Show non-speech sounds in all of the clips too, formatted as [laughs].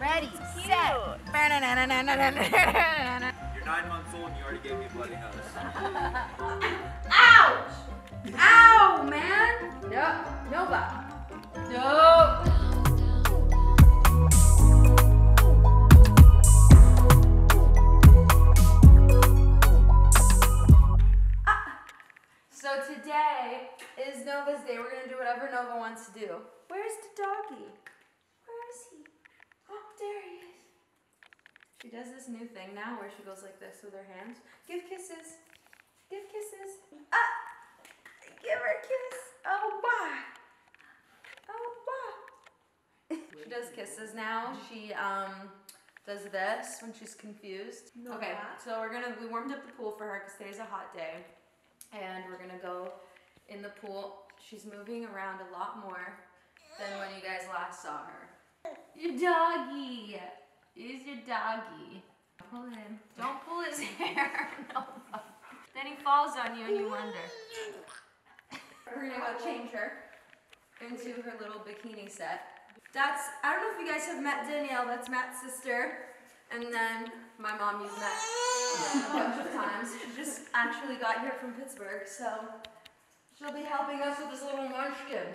Ready, set. You're nine months old and you already gave me a bloody nose. Ouch! Ow, man! No, Nova. No. Ah. So today is Nova's day. We're gonna do whatever Nova wants to do. Where's the doggy? Where is he? Oh, there he is. She does this new thing now where she goes like this with her hands. Give kisses. Give kisses. Ah! Give her a kiss. Oh, bah. Oh, bah. she does kisses now. She um does this when she's confused. Okay, so we're gonna we warmed up the pool for her because today's a hot day, and we're gonna go in the pool. She's moving around a lot more than when you guys last saw her. Your doggy. Is your doggy. Pull him. Don't pull his [laughs] hair. no. Then he falls on you and you wonder. We're gonna go change her into her little bikini set. That's, I don't know if you guys have met Danielle, that's Matt's sister. And then my mom, you've met a bunch of times. She just actually got here from Pittsburgh, so she'll be helping us with this little munchkin.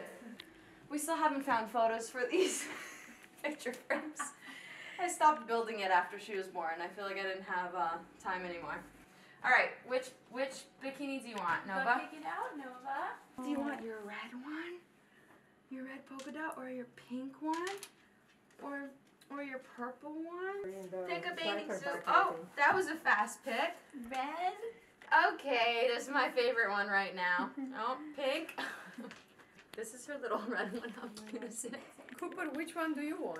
We still haven't found photos for these [laughs] picture frames. I stopped building it after she was born. I feel like I didn't have uh, time anymore. All right, which which bikini do you want, Nova? Pick it out, Nova. Do you want your red one? Your red polka dot or your pink one? Or or your purple one? Pick a bathing suit. Oh, that was a fast pick. Red. Okay, this is my favorite one right now. [laughs] Oh, pink. This is her little [laughs] red one. I'm gonna say. Cooper, which one do you want?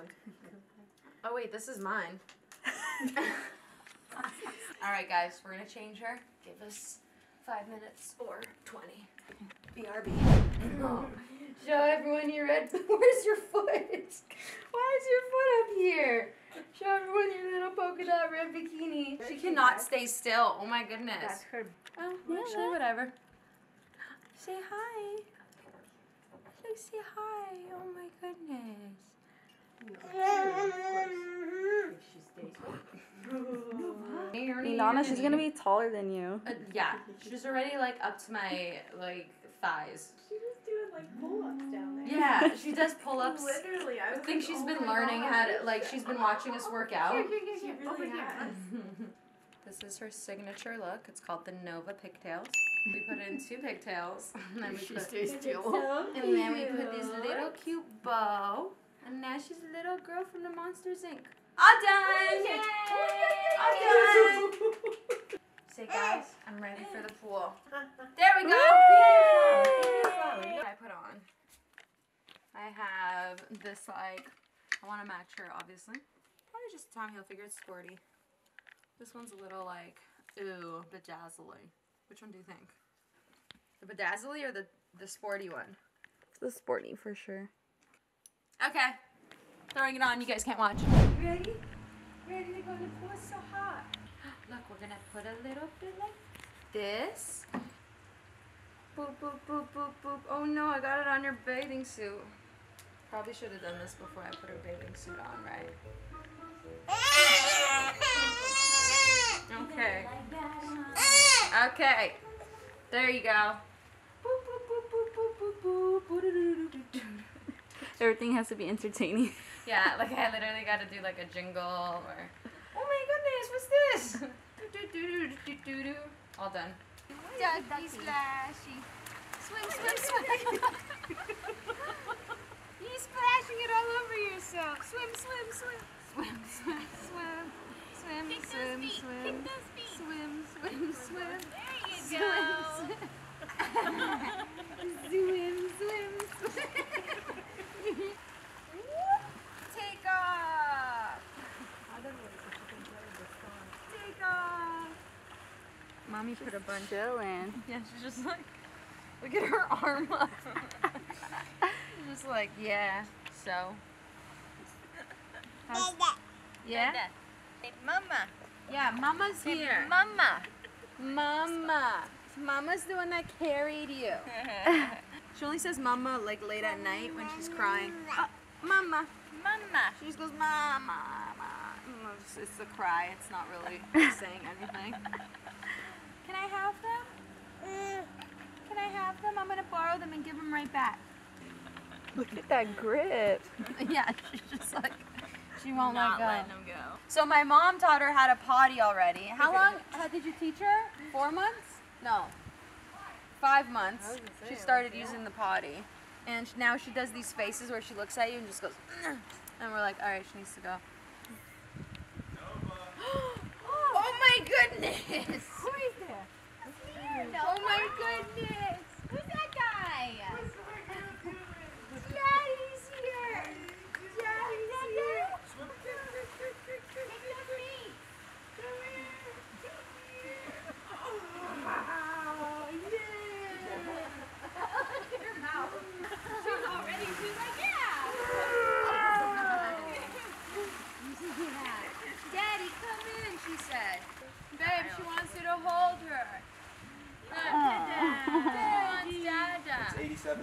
Oh wait, this is mine. [laughs] All right, guys, we're gonna change her. Give us five minutes or twenty. BRB. Oh. Show everyone your red. [laughs] Where's your foot? Why is your foot up here? Show everyone your little polka dot red bikini. She cannot stay still. Oh my goodness. That's her. Oh, actually, whatever. Say hi. Say, say hi. Oh my goodness. Nana, she's gonna be taller than you. Uh, yeah, she's already like up to my like thighs. She was doing like pull-ups down there. Yeah, she does [laughs] pull-ups. Literally, I I think like, she's oh been learning God. how to like she's been watching us work out. Here, here, here, here. Over here. This is her signature look. It's called the Nova pigtails. We put in two pigtails, [laughs] and then we put stays still. and then we put this little cute bow, and now she's a little girl from the Monsters Inc. All done. Yay! All done. [laughs] Say guys, I'm ready for the pool. There we go. I put on. I have this like I want to match her obviously. Probably just Tommy Hilfiger. It's sporty. This one's a little like ooh bedazzly. Which one do you think? The bedazzly or the the sporty one? The sporty for sure. Okay. Throwing it on. You guys can't watch. Ready? Ready to go to the pool? It's so hot. [gasps] Look, we're gonna put a little bit like this. Boop, boop, boop, boop, boop. Oh no, I got it on your bathing suit. Probably should have done this before I put her bathing suit on, right? [laughs] Okay. Okay. There you go. Boop, boop, boop, boop, boop, boop, boop. Boo-doo-doo-doo-doo-doo. Everything has to be entertaining. Yeah, like I literally got to do like a jingle or. Oh my goodness, what's this? All done. Ducky splashy. Swim, swim, swim. You're splashing it all over yourself. Swim, swim, swim. Swim, swim, swim. Swim, swim, swim. Swim, swim, swim. There you go. Swim, swim, swim. Take off. Take off. Mommy put a bunch. in. Yeah, she's just like, look at her arm up. she's [laughs] just like, yeah. So. How's- yeah. Say mama. Yeah, Mama's here. Mama. Mama. Mama's the one that carried you. [laughs] She only says mama like late at night when she's crying. Uh, mama. mama. She just goes, Mama, Mama. Mm, It's, it's the cry. It's not really [laughs] saying anything. Can I have them? Can I have them? I'm gonna borrow them and give them right back. Look at that grip. [laughs] yeah, she's just like she won't Not let go. letting them go. So my mom taught her how to potty already. How long how did you teach her? Four months? No. Five months. say, She like, started using the potty, and sh- now she does these faces where she looks at you and just goes, and we're like, all right, she needs to go. [gasps] oh my goodness! Who is there? Oh my goodness!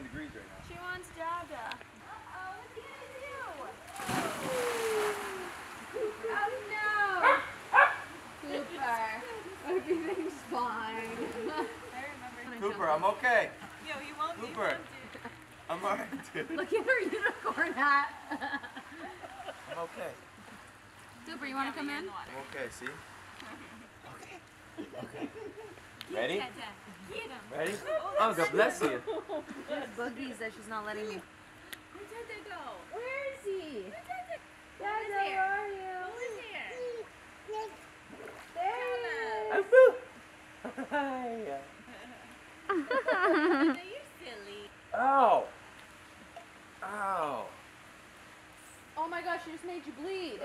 10 degrees right now. She wants Dada. Uh-oh, what's he gonna do? Oh no! Cooper, everything's fine. Cooper, I'm okay. Yo, you won't Cooper, I'm alright, dude. Look at her unicorn hat. I'm okay. Cooper, you want to come in? I'm okay, see? [laughs] okay. Okay. Ready? Ready? Oh, God bless you. There's boogies that she's not letting me. Where did they go? Where is he? Dad, Dada, where are you? Who is here? There he is. Hi. Dada, you're silly. Ow. Ow. Oh my gosh, she just made you bleed.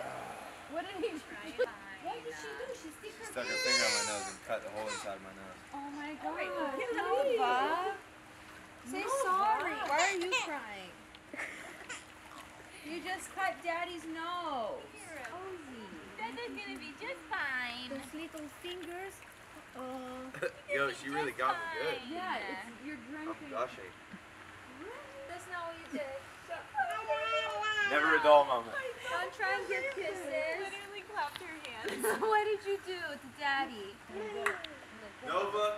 What did he do? What did she do? She stick her Stuck her finger on my nose and cut the hole inside my nose. Oh my god, gosh, please. Nova. Say sorry. Why are you crying? [laughs] You just cut Daddy's nose. Dada's gonna be just fine. Those little fingers. Oh. [laughs] Yo, she really got me good. Yeah, it's, you're I'm drinking. gushing. That's not what you did. Never a dull moment. Don't try and give kisses. Literally clapped her hands. [laughs] what did you do to Daddy? Nova,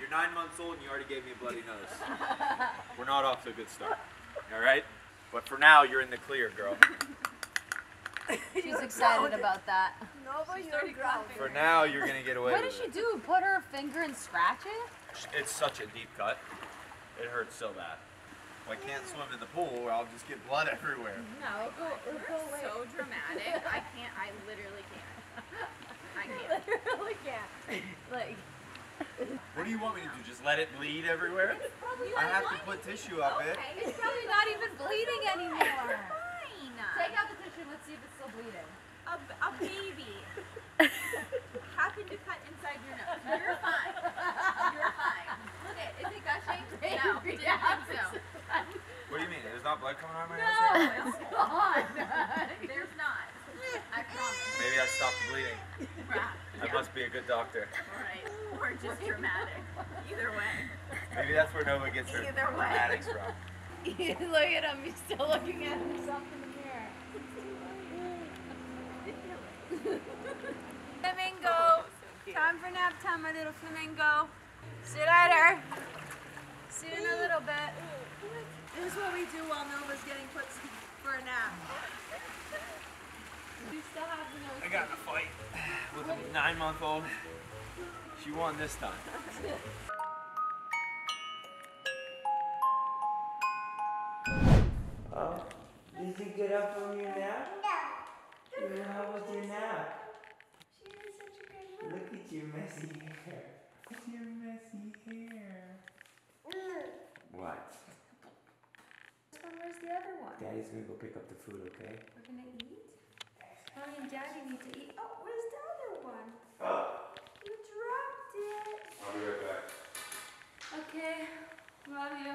you're nine months old and you already gave me a bloody nose. [laughs] We're not off to a good start. All right? But for now, you're in the clear, girl. She's [laughs] excited about that. She started clapping. For now, you're gonna get away What did she it. do? Put her finger and scratch it? It's such a deep cut. It hurts so bad. If I can't swim in the pool, I'll just get blood [laughs] everywhere. No, go, go away. So dramatic. I can't. I literally can't. I can't. [laughs] Literally can't. Like, What do you want me to do? Just let it bleed everywhere? I have to put tissue up it. it's probably not even bleeding anymore. Fine. Take out the tissue. Let's see if it's still bleeding. a, a baby [laughs] happened to cut inside your nose. You're fine. You're fine. Look at is it gushing? No, didn't think so. What do you mean? There's not blood coming out of my nose? No, it's gone. [laughs] There's not. I promise. Maybe I stopped the bleeding. I must be a good doctor. Right. Or just dramatic. Either way. Maybe that's where Nova gets her Either way. dramatics from. [laughs] Look at him. He's still looking at himself in the mirror. [laughs] Flamingo. Time for nap time, my little flamingo. See you later. See you in a little bit. This is what we do while Nova's getting put for a nap. You still have. I got in a fight with a nine month old. She won this time. Oh, did you get up from your nap? No. How was your nap? Look at your messy hair. Look at your messy hair. What? Where's the other one? Daddy's gonna go pick up the food, okay? We're gonna eat? Mommy and Daddy need to eat. Oh, where's the other one? Oh. You dropped it. I'll be right back. Okay. Love you.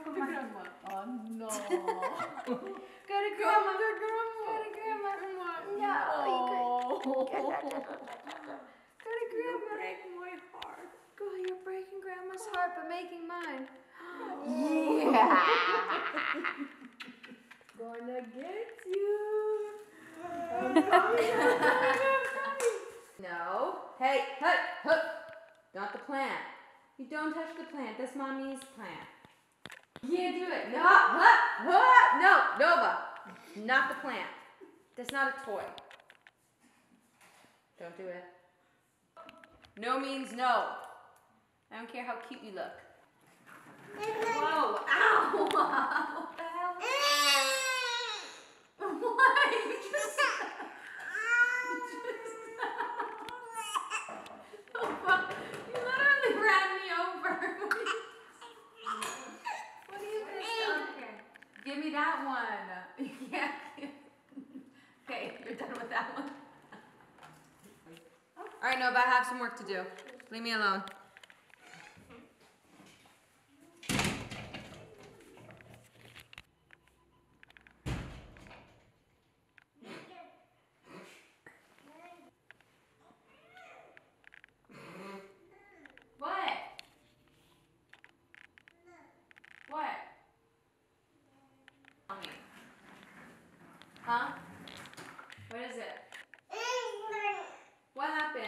Grandma. Oh no. [laughs] Go to grandma. Go to grandma. No. Oh. Go to grandma. [laughs] [laughs] Break my heart. Go, you're breaking grandma's heart, but making mine. yeah. [laughs] Gonna get you. [laughs] No. Hey, hut, hut. Not the plant. You don't touch the plant. That's mommy's plant. You can't do it. No, hut, hut. No, Nova. Not the plant. That's not a toy. Don't do it. No means no. I don't care how cute you look. Whoa! Ow! [laughs] What the hell? [laughs] [laughs] What? Oh, you just. Literally ran me over. what are you doing? Give me that one. You can't. Okay, you're done with that one. All right, Nova, I have some work to do. Leave me alone. What? What? Tell me. Huh? What is it? What happened?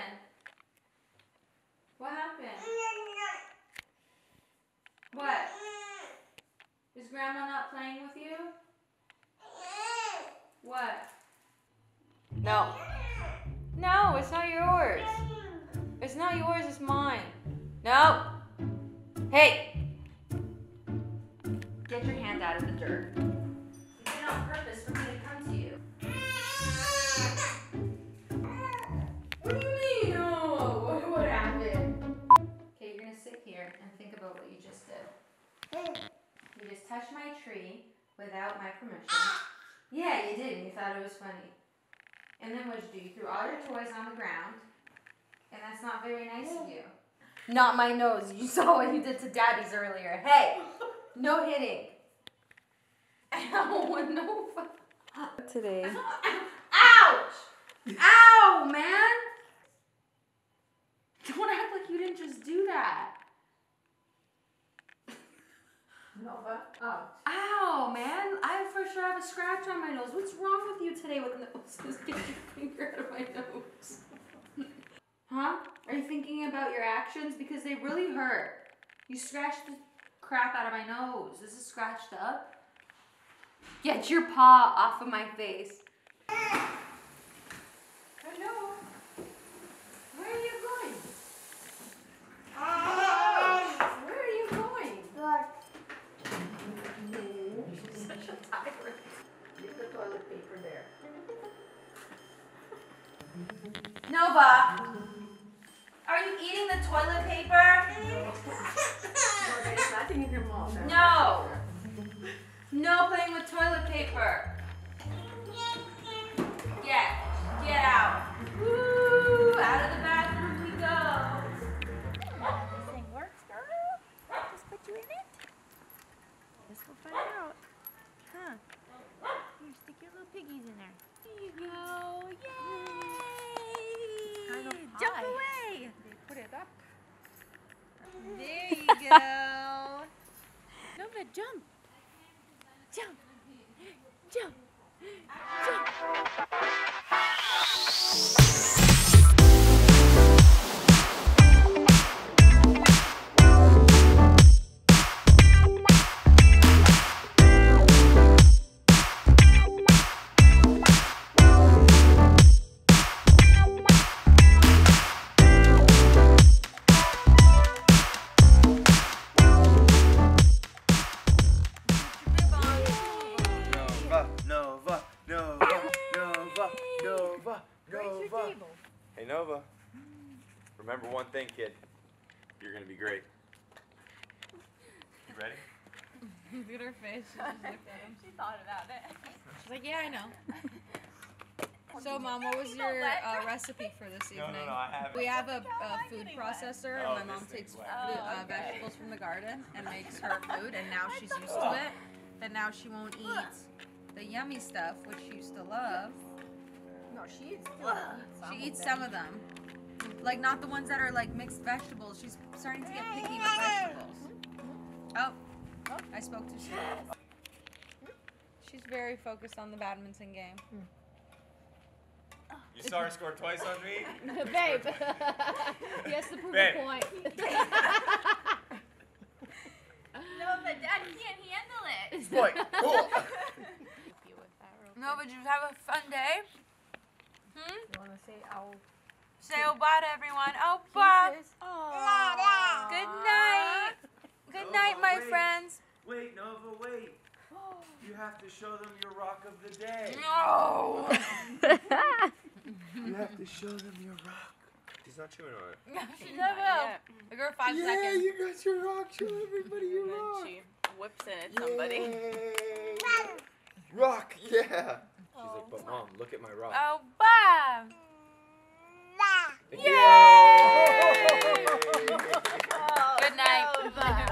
What happened? What? Is grandma not playing with you? What? No. No, it's not yours. It's not yours, it's mine. No. Hey. Get your hand out of the dirt. You just touched my tree without my permission. Ah! Yeah, you did, and you thought it was funny. And then what'd you do? You threw all your toys on the ground, and that's not very nice of you. Not my nose. You [laughs] saw what you did to Daddy's earlier. Hey, no hitting. Ow, [laughs] no. Today. [laughs] Ouch! Ow, man! Don't act like you didn't just do that. Nova, oh. Ow, man! I for sure have a scratch on my nose. What's wrong with you today with noses? [laughs] Get your finger out of my nose. [laughs] huh? Are you thinking about your actions? Because they really hurt. You scratched the crap out of my nose. This is scratched up. Get your paw off of my face. Hello. Where are you going? Where are you going? You're such a tyrant. Leave the toilet paper there. Nova, are you eating the toilet paper? No. No playing with toilet paper. Get, get out. Woo, out of the bathroom we go. This thing works, girl. Just put you in it. Guess we'll find out. Huh? Here, stick your little piggies in there. There you go. Yay! Jump away. Put it up. There you go. [laughs] Nova, jump. Jump. Jump. Jump. Look at her face. She just looked at him. She thought about it. She's like, yeah, I know. [laughs] So, Mom, what was your uh, recipe for this evening? no, no, I haven't. We have a, a food processor, Oh, and my mom takes thing's fruit, wet. uh, vegetables from the garden and makes her [laughs] food, and now she's used to it. Then now she won't eat the yummy stuff, which she used to love. No, she eats still eats some She of eats them. some of them, like not the ones that are like mixed vegetables. She's starting to get picky with vegetables. Oh, I spoke too soon. She's very focused on the badminton game. You saw her score twice on me? [laughs] Babe. he has to prove Babe. a point. [laughs] No, but Dad can't handle it. Boy, cool. [laughs] Nova, did you have a fun day? Hmm? You want to say ow? Say oh bye to everyone. Oh bye. Good night. Good night, my wait. friends. Wait, Nova, wait. You have to show them your rock of the day. No. You have to show them your rock. She's not chewing on it. Nova. Give her five seconds. Yeah, you got your rock. Show everybody your And rock. she whips it at somebody. Yay. Rock, yeah. She's like, but mom, look at my rock. Oh bye. Yay! Good night.